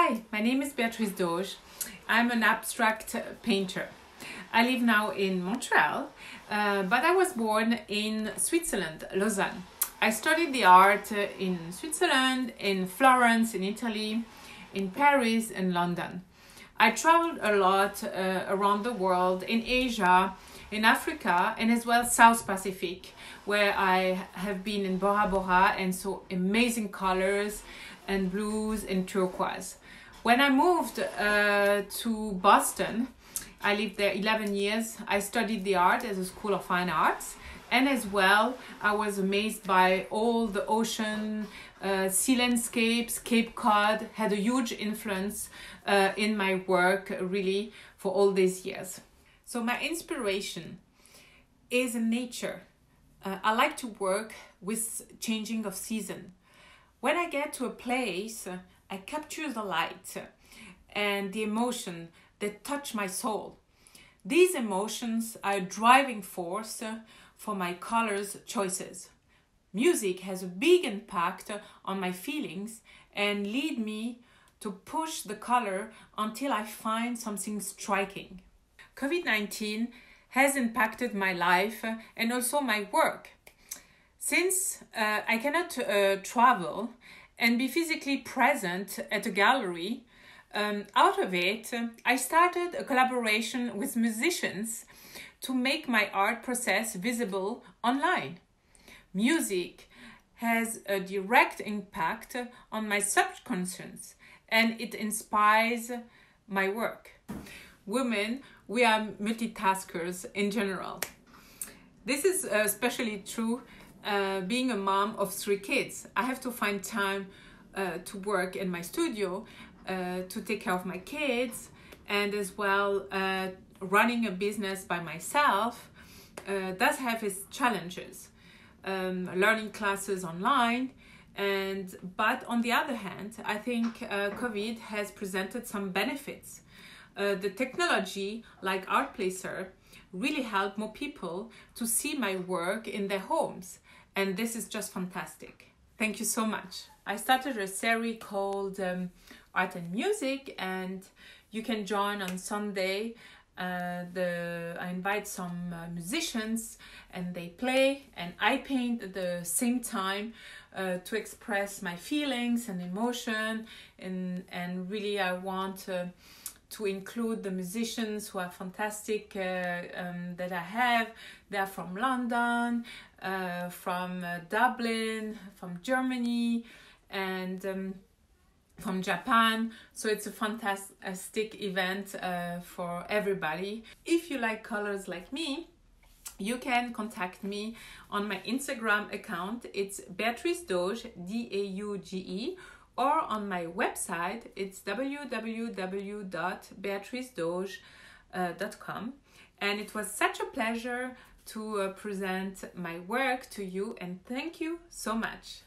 Hi, my name is Beatrice Dauge. I'm an abstract painter. I live now in Montreal, uh, but I was born in Switzerland, Lausanne. I studied the art in Switzerland, in Florence, in Italy, in Paris, and London. I traveled a lot uh, around the world, in Asia, in Africa, and as well South Pacific, where I have been in Bora Bora and saw amazing colors and blues and turquoise. When I moved uh, to Boston, I lived there 11 years. I studied the art as a School of Fine Arts. And as well, I was amazed by all the ocean, uh, sea landscapes, Cape Cod had a huge influence uh, in my work, really, for all these years. So, my inspiration is nature. Uh, I like to work with changing of season. When I get to a place, I capture the light and the emotion that touch my soul. These emotions are driving force for my colors choices. Music has a big impact on my feelings and lead me to push the color until I find something striking. COVID 19 has impacted my life and also my work. Since uh, I cannot uh, travel and be physically present at a gallery, um, out of it, I started a collaboration with musicians to make my art process visible online. Music has a direct impact on my subconscious and it inspires my work. Women, we are multitaskers in general. This is especially true uh, being a mom of three kids. I have to find time uh, to work in my studio, uh, to take care of my kids, and as well uh, running a business by myself uh, does have its challenges. Um, learning classes online, and but on the other hand, I think uh, COVID has presented some benefits. the technology like ArtPlacer really helped more people to see my work in their homes and this is just fantastic. Thank you so much. I started a series called um, Art and Music, and you can join on Sunday. Uh, the I invite some uh, musicians and they play and I paint at the same time uh, to express my feelings and emotion and and really I want to include the musicians who are fantastic uh, um, that I have. They're from London, uh, from uh, Dublin, from Germany, and um, from Japan. So it's a fantastic event uh, for everybody. If you like colors like me, you can contact me on my Instagram account. It's Beatrice Dauge, D A U G E or on my website it's www.beatricedauge.com and it was such a pleasure to uh, present my work to you and thank you so much